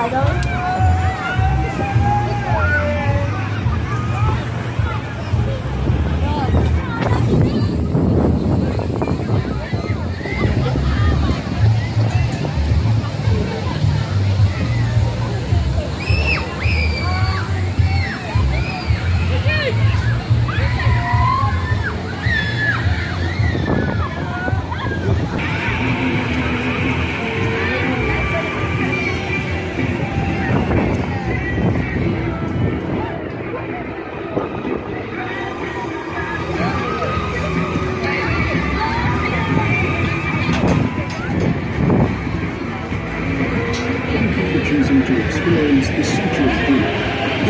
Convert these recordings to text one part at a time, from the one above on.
avocado.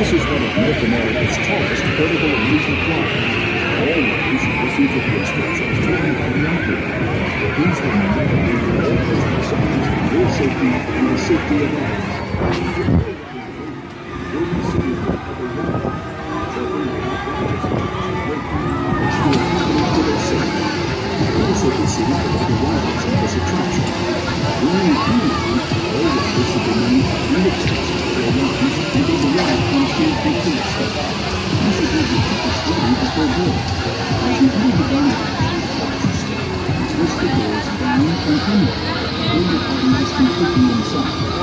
This is one of North America's tallest vertical amusement rides. Always, rides receive the instructions totally by the operator. Please remember to read all posted signs for your safety and the safety of others. Push the doors down and inward. All the parties can open inside.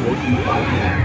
của chị bảo vệ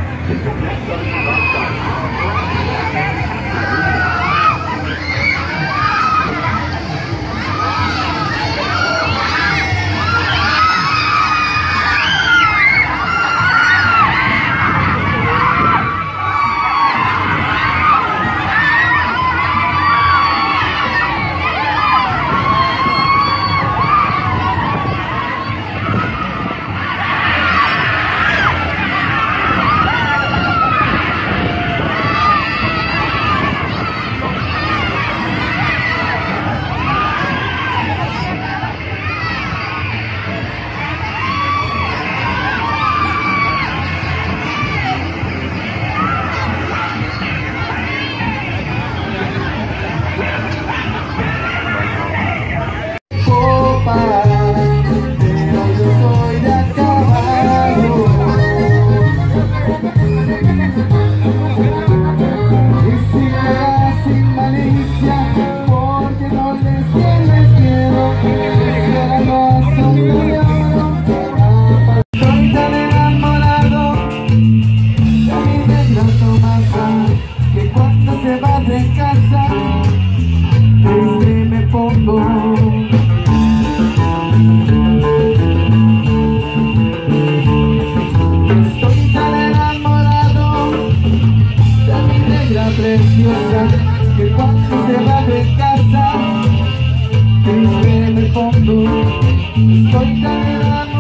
Desde el fondo. Estoy tan